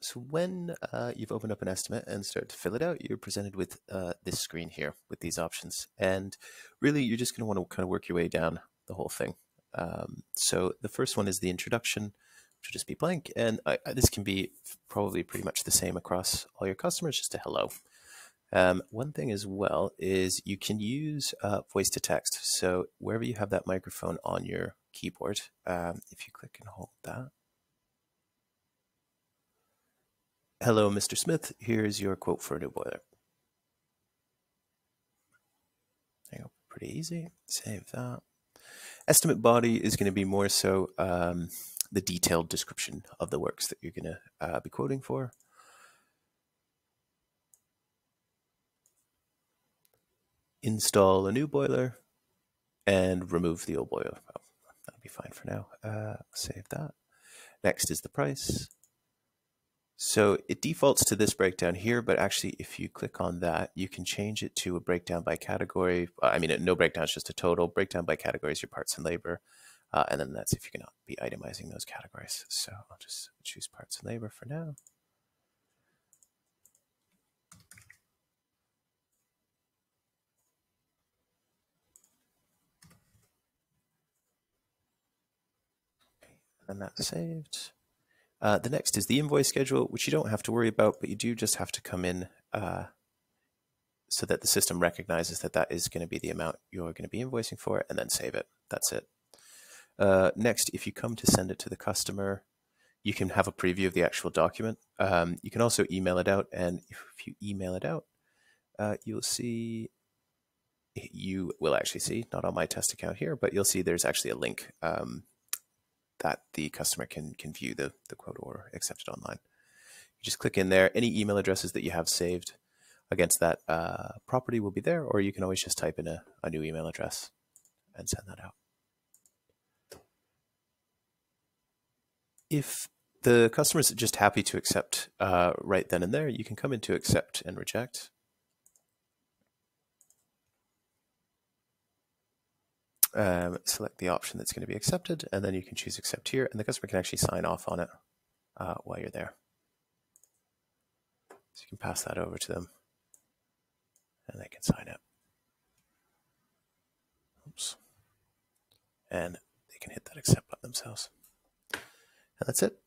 So when uh, you've opened up an estimate and start to fill it out, you're presented with uh, this screen here with these options. And really, you're just going to want to kind of work your way down the whole thing. Um, so the first one is the introduction, which will just be blank. And I, I, this can be probably pretty much the same across all your customers, just a hello. Um, one thing as well is you can use uh, voice to text. So wherever you have that microphone on your keyboard, um, if you click and hold that, Hello, Mr. Smith. Here's your quote for a new boiler. There you go. Pretty easy. Save that. Estimate body is going to be more so um, the detailed description of the works that you're going to uh, be quoting for. Install a new boiler and remove the old boiler. Oh, that'll be fine for now. Uh, save that. Next is the price. So it defaults to this breakdown here, but actually if you click on that, you can change it to a breakdown by category. I mean, no breakdown, it's just a total. Breakdown by categories, your parts and labor. Uh, and then that's if going to be itemizing those categories. So I'll just choose parts and labor for now. and that's saved. Uh, the next is the invoice schedule, which you don't have to worry about, but you do just have to come in uh, so that the system recognizes that that is going to be the amount you're going to be invoicing for, and then save it. That's it. Uh, next, if you come to send it to the customer, you can have a preview of the actual document. Um, you can also email it out, and if you email it out, uh, you'll see you will actually see, not on my test account here, but you'll see there's actually a link um, that the customer can can view the, the quote or accept it online. You just click in there. Any email addresses that you have saved against that uh, property will be there, or you can always just type in a, a new email address and send that out. If the customer is just happy to accept uh, right then and there, you can come into accept and reject. Um, select the option that's going to be accepted, and then you can choose accept here, and the customer can actually sign off on it uh, while you're there. So you can pass that over to them, and they can sign up. Oops. And they can hit that accept button themselves. And that's it.